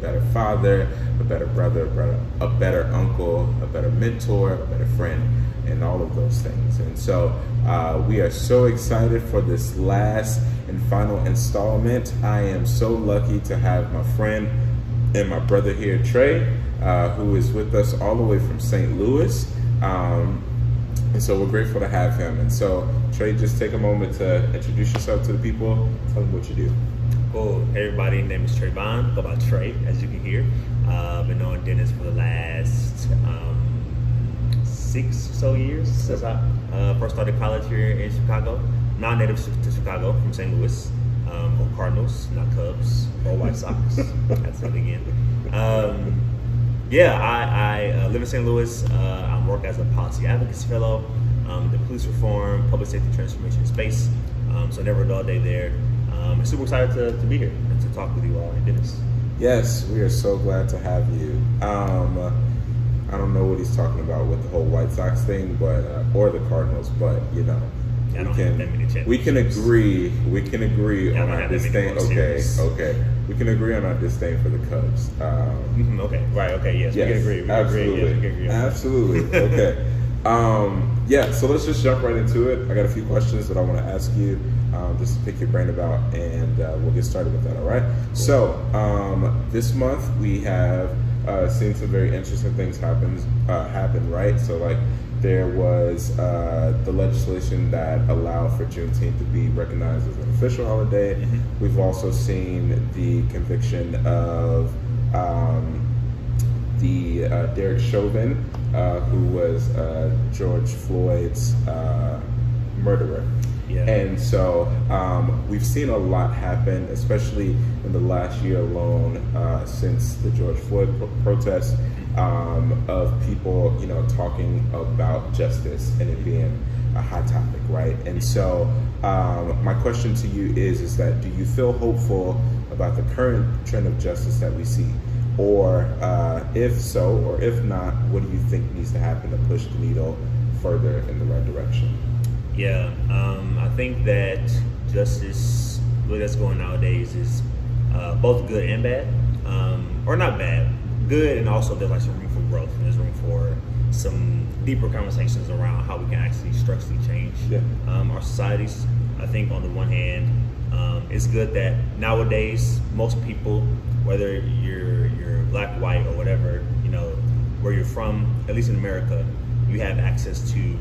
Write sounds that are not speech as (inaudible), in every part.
better father, a better brother, a better, a better uncle, a better mentor, a better friend and all of those things. And so uh, we are so excited for this last and final installment. I am so lucky to have my friend and my brother here, Trey, uh, who is with us all the way from St. Louis. Um, and so we're grateful to have him. And so, Trey, just take a moment to introduce yourself to the people, tell them what you do. Cool. Hey everybody, name is Trayvon. Go by Trey, as you can hear. Uh, been knowing Dennis for the last um, six or so years since I uh, first started college here in Chicago. Non-native to Chicago from St. Louis. Um, Cardinals, not Cubs or White Sox. (laughs) That's it again. Um, yeah, I, I uh, live in St. Louis. Uh, I work as a policy advocacy fellow, um, the police reform, public safety transformation space. Um, so never a dull day there. Um, I'm super excited to, to be here and to talk with you all and Dennis. Yes, we are so glad to have you. Um, I don't know what he's talking about with the whole White Sox thing, but uh, or the Cardinals, but you know, we can we can agree we can agree on our disdain. Okay, okay, we can agree on our disdain for the Cubs. Um, mm-hmm, okay, right, okay, yes, yes, we can agree. We absolutely, agree. Yes, we can agree absolutely. okay. (laughs) Um, yeah, so let's just jump right into it. I got a few questions that I want to ask you, um, just to pick your brain about, and uh, we'll get started with that. All right. Cool. So um, this month we have uh, seen some very interesting things happen uh, happen, right? So like there was uh, the legislation that allowed for Juneteenth to be recognized as an official holiday. Mm-hmm. We've also seen the conviction of um, the uh, Derek Chauvin, uh, who was uh, George Floyd's uh, murderer. Yeah. And so um, we've seen a lot happen, especially in the last year alone, uh, since the George Floyd pro- protests, um, of people, you know, talking about justice and it being a hot topic, right? And so um, my question to you is, is that do you feel hopeful about the current trend of justice that we see? Or uh, if so, or if not, what do you think needs to happen to push the needle further in the right direction? Yeah, um, I think that justice, what that's going nowadays, is uh, both good and bad, um, or not bad, good, and also there's like some room for growth. And there's room for some deeper conversations around how we can actually structurally change yeah. um, our societies. I think on the one hand, um, it's good that nowadays most people, whether you're you're black, white, or whatever, you know, where you're from, at least in America, you have access to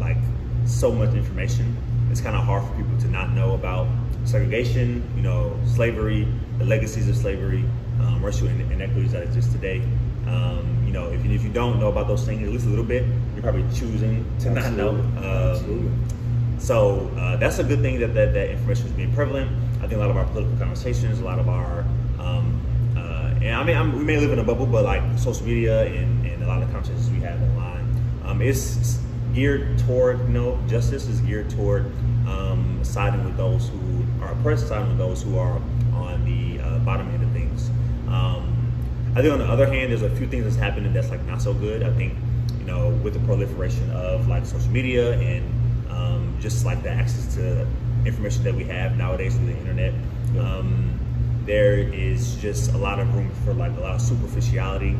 like so much information. It's kind of hard for people to not know about segregation, you know, slavery, the legacies of slavery, um, racial inequities that exist today. Um, you know, if you, if you don't know about those things at least a little bit, you're probably choosing to Absolutely. not know. Um, Absolutely. So uh, that's a good thing that, that that information is being prevalent. I think a lot of our political conversations, a lot of our, um, uh, and I mean, I'm, we may live in a bubble, but like social media and, and a lot of the conversations we have online, um, it's geared toward, you know, justice is geared toward um, siding with those who are oppressed, siding with those who are on the uh, bottom end of things. Um, I think on the other hand, there's a few things that's happening that's like not so good. I think, you know, with the proliferation of like social media and um, just like the access to information that we have nowadays through the internet, um, there is just a lot of room for like a lot of superficiality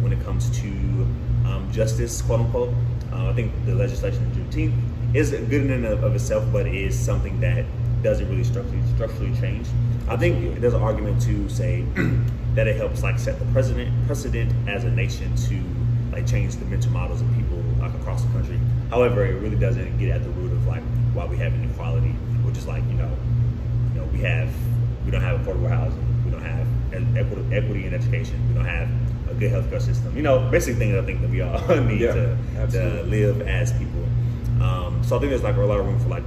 when it comes to um, justice, quote unquote. Uh, I think the legislation in Juneteenth is good in and of itself, but it is something that doesn't really structurally structurally change. I think there's an argument to say (clears throat) that it helps like set the precedent precedent as a nation to like change the mental models of people like across the country. However, it really doesn't get at the root of like why we have inequality, which is like you know, you know we have we don't have affordable housing, we don't have equity, in education, we don't have good healthcare system. You know, basic things I think that we all (laughs) need yeah, to, to, live as people. Um, so I think there's like a lot of room for like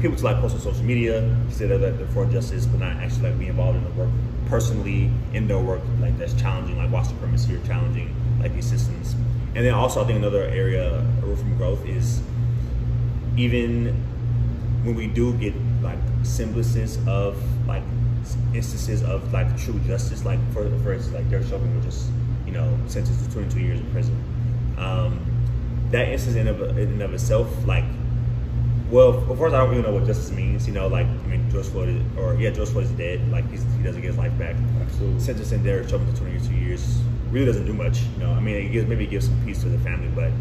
people to like post on social media, say that they're for justice, but not actually like be involved in the work personally in their work like that's challenging, like white supremacy or challenging like these systems. And then also I think another area of room for growth is even when we do get like semblances of like instances of like true justice. Like for for instance, like Derek Chauvin was just know sentenced to 22 years in prison. Um, that instance in of, in and of itself, like, well, of course, I don't really know what justice means. You know, like, I mean, George Floyd, is, or yeah, George Floyd is dead. Like, he's, he doesn't get his life back. Absolutely. Sentencing Derek Chauvin to 22 years really doesn't do much. You know, I mean, it gives maybe it gives some peace to the family, but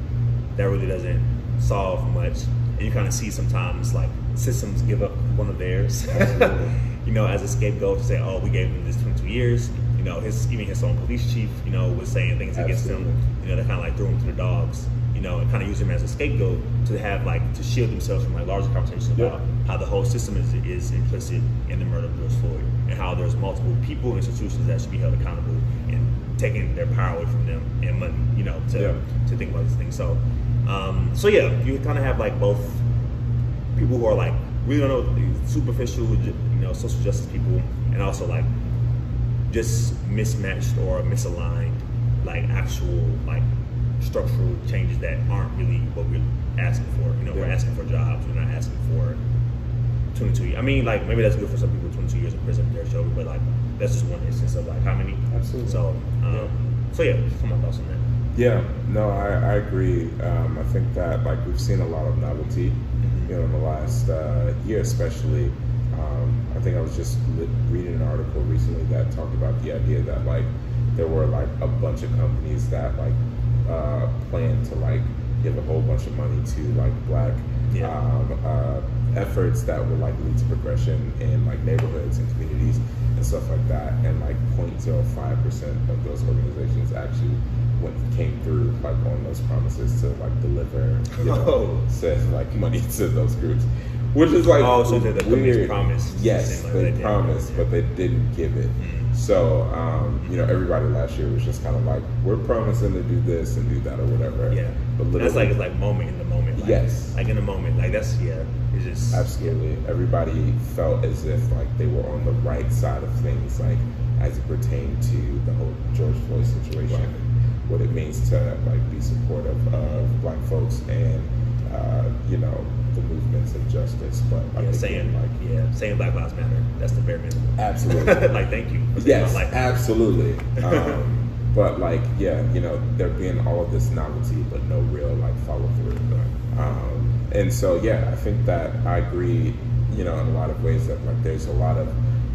that really doesn't solve much. And you kind of see sometimes like systems give up one of theirs, (laughs) you know, as a scapegoat to say, oh, we gave him this 22 years. You know, his even his own police chief, you know, was saying things against Absolutely. him. You know, they kind of like threw him to the dogs. You know, and kind of use him as a scapegoat to have like to shield themselves from like larger conversations Yeah. about how the whole system is is implicit in the murder of George Floyd and how there's multiple people, and institutions that should be held accountable and taking their power away from them and money, you know, to Yeah. to think about these things. So, um, so yeah, you kind of have like both people who are like really don't know superficial, you know, social justice people, and also like just mismatched or misaligned, like actual like structural changes that aren't really what we're asking for. You know, we're asking for jobs. We're not asking for 22 years. I mean, like maybe that's good for some people, 22 years in prison for their show, but like that's just one instance of like how many. Absolutely. So, um, Yeah. so yeah, some of my thoughts on that. Yeah, no, I, I agree. Um, I think that like we've seen a lot of novelty, you know, in the last uh, year, especially. I think I was just reading an article recently that talked about the idea that like there were like a bunch of companies that like uh, plan to like give a whole bunch of money to like black Yeah. um, uh, efforts that would like lead to progression in like neighborhoods and communities and stuff like that. And like 0.05 percent of those organizations actually went came through like on those promises to like deliver you know (laughs) Oh. said like money to those groups, which is like Oh, so the- weird. promised. Yes, they they did. promised, but they didn't give it. Mm. So um, you know, everybody last year was just kind of like, we're promising to do this and do that or whatever. Yeah, but that's like it's like moment in the moment. Like, Yes. like in the moment, like that's yeah. It's just Absolutely. Everybody felt as if like they were on the right side of things, like as it pertained to the whole George Floyd situation Right. and what it means to like be supportive of black folks and uh, you know the movements of justice. But yeah, saying like yeah, saying Black Lives Matter. That's the bare minimum. absolutely. (laughs) like thank you. Yes, absolutely. (laughs) Um, but like, yeah, you know, there being all of this novelty, but no real like follow through. Um, and so, yeah, I think that I agree. You know, in a lot of ways that like there's a lot of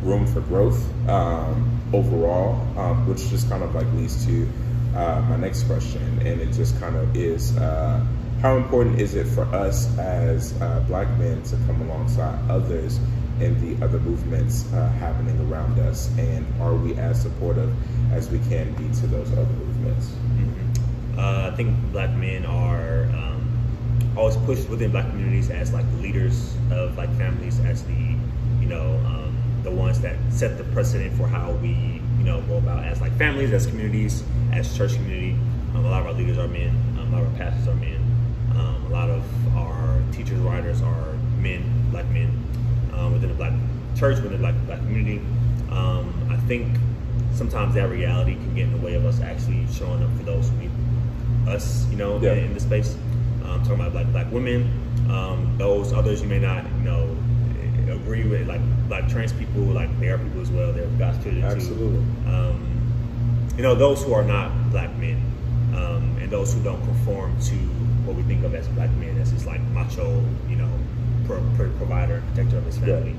room for growth um, overall, um, which just kind of like leads to uh, my next question, and it just kind of is. Uh, how important is it for us as uh, black men to come alongside others in the other movements uh, happening around us? And are we as supportive as we can be to those other movements? Mhm. Uh, I think black men are um, always pushed within black communities as like leaders of like families, as the you know um, the ones that set the precedent for how we you know go about as like families, as communities, as church community. Um, a lot of our leaders are men. Um, a lot of our pastors are men. Um, a lot of our teachers, writers are men, black men um, within the black church, within the black, black community. Um, I think sometimes that reality can get in the way of us actually showing up for those who need us, you know, Yeah. in, in the space. Um, talking about black black women, um, those others you may not, you know, agree with, like black trans people, like they are people as well. They're God's children Absolutely. too. Um, you know, those who are not black men, um, and those who don't conform to what we think of as black men, as this like macho, you know, pro, pro, provider, protector of his Yeah. family.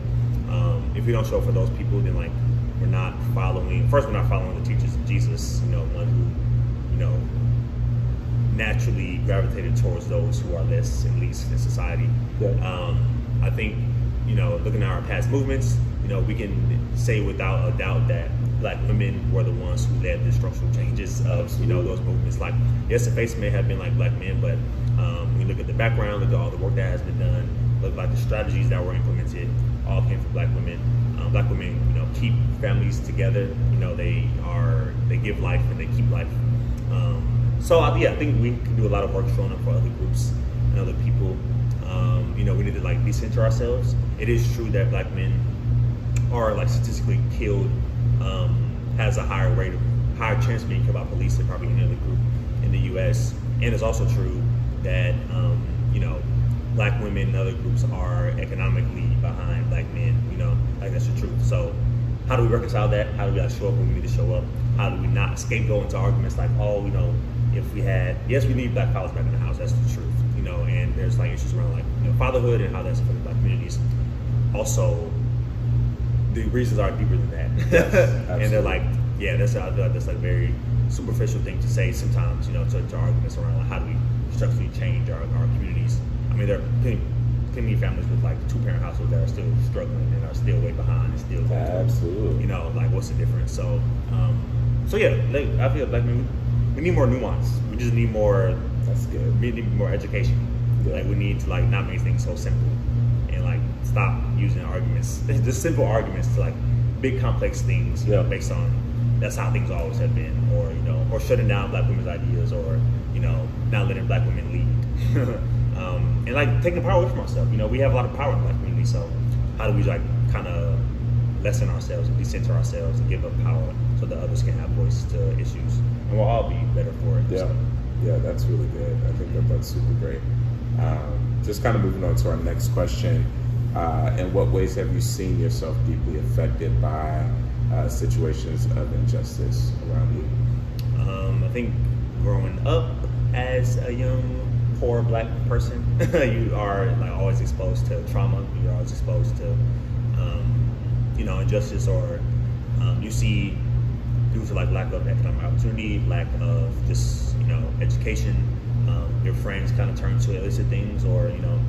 Um, if we don't show for those people, then like we're not following. First, we're not following the teachers of Jesus. You know, one who, you know, naturally gravitated towards those who are less and least in society. Yeah. Um, I think, you know, looking at our past movements, you know, we can say without a doubt that black women were the ones who led the structural changes of, you know, those movements. Like, yes, the face may have been like black men, but um, when you look at the background, look at all the work that has been done, look like the strategies that were implemented, all came from black women. Um, black women, you know, keep families together. You know, they are they give life and they keep life. Um, so yeah, I think we can do a lot of work showing up for other groups and other people. Um, you know, we need to like decenter ourselves. It is true that black men are like statistically killed, um, has a higher rate of higher chance of being killed by police than probably any other group in the U.S. And it's also true that um, you know black women and other groups are economically behind black men. You know, like that's the truth. So how do we reconcile that? How do we like, show up when we need to show up? How do we not scapegoat into arguments like, oh, you know, if we had yes, we need black fathers back in the house. That's the truth. You know, and there's like issues around like you know, fatherhood and how that's affecting black communities. Also, the reasons are deeper than that. Yes, (laughs) and they're like, yeah, that's I feel like that's like very superficial thing to say sometimes, you know, to, to arguments around like how do we structurally change our, our communities. I mean, there are plenty, plenty of families with like two parent households that are still struggling and are still way behind and still Absolutely. You know, like what's the difference? So, um, so yeah, like, I feel like we, we need more nuance. We just need more. That's good. We need more education. Yeah. Like we need to like not make things so simple stop using arguments, (laughs) just simple arguments to like big complex things. You know, based on that's how things always have been, or you know, or shutting down black women's ideas, or you know, not letting black women lead, (laughs) um, and like taking power away from ourselves. You know, we have a lot of power in the black community, so how do we like kind of lessen ourselves and decenter ourselves and give up power so that others can have voice to issues, and we'll all be better for it. Yeah, So, yeah, that's really good. I think that that's super great. Um, just kind of moving on to our next question. Uh, in what ways have you seen yourself deeply affected by uh, situations of injustice around you? Um, I think growing up as a young poor black person, (laughs) you are like always exposed to trauma. You're always exposed to, um, you know, injustice, or um, you see due to like lack of economic opportunity, lack of just you know education, um, your friends kind of turn to illicit things, or you know,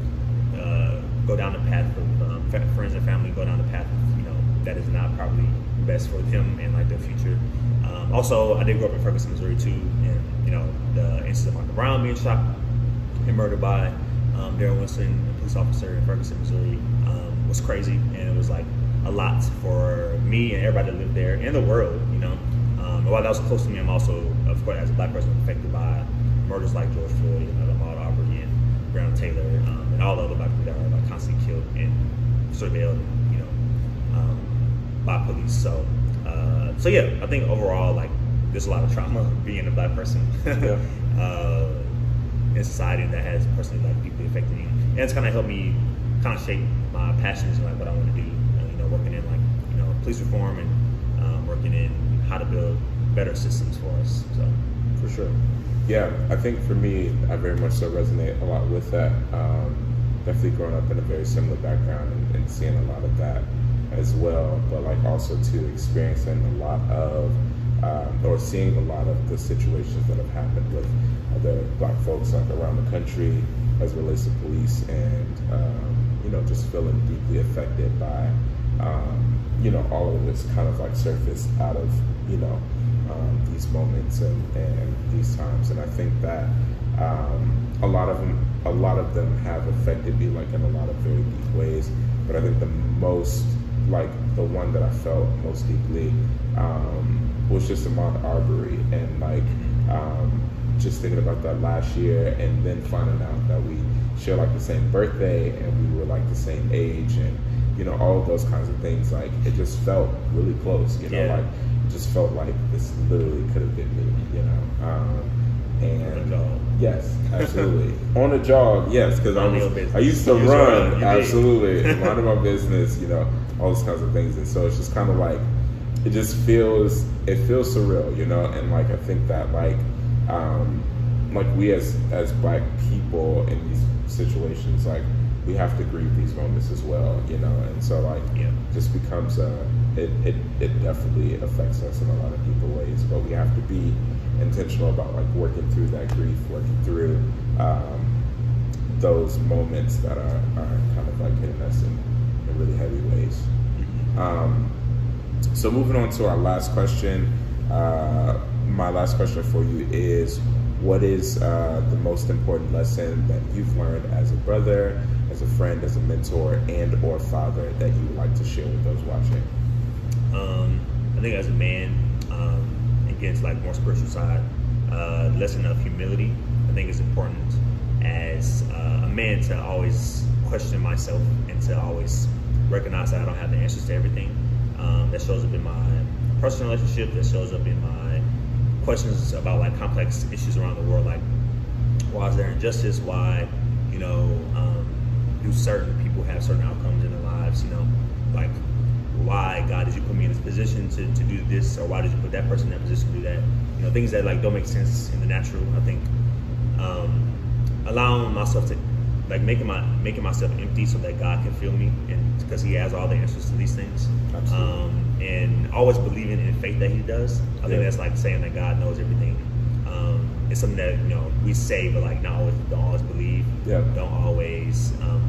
go down the path of um, friends and family go down the path of you know that is not probably best for them and like their future. Um, also, I did grow up in Ferguson, Missouri too, and you know the incident of Michael Brown being shot and murdered by um, Darren Wilson, a police officer in Ferguson, Missouri, um, was crazy, and it was like a lot for me and everybody that lived there and the world, you know. Um, while that was close to me, I'm also, of course, as a black person, affected by murders like George Floyd and and Breonna Taylor um, and all the other black people that are like constantly killed and surveilled, you know, um, by police. So, uh, so yeah, I think overall, like, there's a lot of trauma (laughs) being a black person. (laughs) Yeah. uh, in society that has personally like deeply affected me, and it's kind of helped me kind of shape my passions and like what I want to do. You know, working in like you know police reform and um, working in how to build better systems for us. So For sure. Yeah, I think for me, I very much so resonate a lot with that. Um, definitely growing up in a very similar background and, and seeing a lot of that as well, but like also too experiencing a lot of um, or seeing a lot of the situations that have happened with other black folks like around the country as relates to police and um, you know just feeling deeply affected by um, you know all of this kind of like surface out of you know um, these moments and, and these times. And I think that um, a lot of them a lot of them have affected me like in a lot of very deep ways. But I think the most like the one that I felt most deeply um, was just Ahmaud Arbery and like um, just thinking about that last year and then finding out that we share like the same birthday and we were like the same age and you know all of those kinds of things. Like it just felt really close you know Yeah. like just felt like this literally could have been me you know um, and On a jog. yes absolutely (laughs) on a jog yes because I Mind was business. I used to run run, absolutely (laughs) minding my business you know all those kinds of things and so it's just kind of like it just feels it feels surreal you know and like i think that like um like we as as black people in these situations like we have to grieve these moments as well you know and so like Yeah. just becomes a it, it it definitely affects us in a lot of deeper ways but we have to be intentional about like working through that grief working through um those moments that are, are kind of like hitting us in, in really heavy ways um, so moving on to our last question. Uh, my last question for you is, what is uh, the most important lesson that you've learned as a brother, as a friend, as a mentor, and or father that you would like to share with those watching? Um, I think as a man, um, getting like more spiritual side, uh, lesson of humility. I think is important as uh, a man to always question myself and to always recognize that I don't have the answers to everything. Um, that shows up in my personal relationship. That shows up in my questions about like complex issues around the world, like why is there injustice? Why, you know, um, do certain people have certain outcomes in their lives? You know, like why God did you put me in this position to, to do this, or why did you put that person in that position to do that? You know, things that like don't make sense in the natural. I think um, allowing myself to like making my making myself empty so that God can fill me, and because He has all the answers to these things. Um, and always believing in faith that He does. I think that's like saying that God knows everything. Um, it's something that you know we say, but like not always don't always believe. Yeah. Don't always um,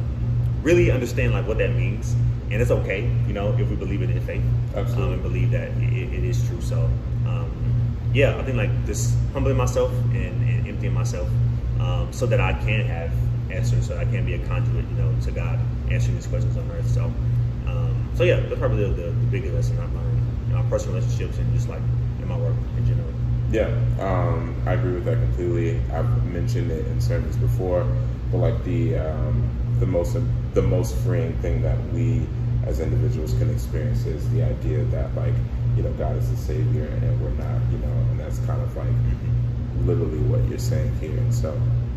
really understand like what that means, and it's okay, you know, if we believe it in faith. Absolutely. Um, and believe that it, it is true. So um, yeah, I think like just humbling myself and, and emptying myself um, so that I can have answers, so I can be a conduit, you know, to God answering these questions on earth. So, um, so yeah, that's probably the, the, the biggest lesson I've learned in my personal relationships and just like in my work in general. Yeah, um, I agree with that completely. I've mentioned it in sermons before, but like the um, the most the most freeing thing that we as individuals can experience is the idea that like you know God is the Savior and we're not, you know, and that's kind of like literally what you're saying here. And so,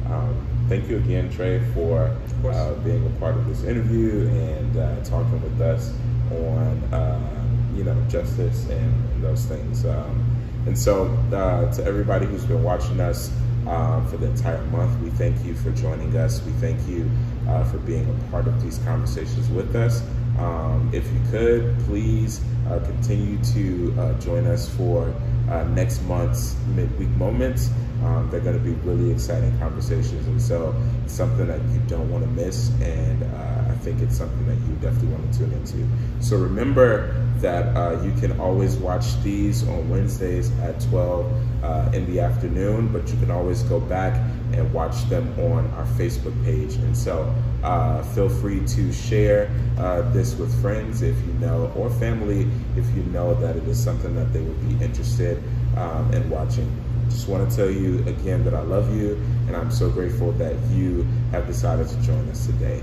um, thank you again, Trey, for uh, being a part of this interview and uh, talking with us on uh, you know justice and those things. Um, and so, uh, to everybody who's been watching us um, for the entire month, we thank you for joining us. We thank you uh, for being a part of these conversations with us. Um, if you could, please uh, continue to uh, join us for uh, next month's midweek moments. Um, they're going to be really exciting conversations, and so it's something that you don't want to miss. And uh, I think it's something that you definitely want to tune into. So remember that uh, you can always watch these on Wednesdays at 12 uh, in the afternoon, but you can always go back and watch them on our Facebook page. And so uh, feel free to share uh, this with friends if you know, or family if you know that it is something that they would be interested um, in watching. Just want to tell you again that I love you, and I'm so grateful that you have decided to join us today.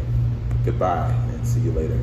Goodbye, and see you later.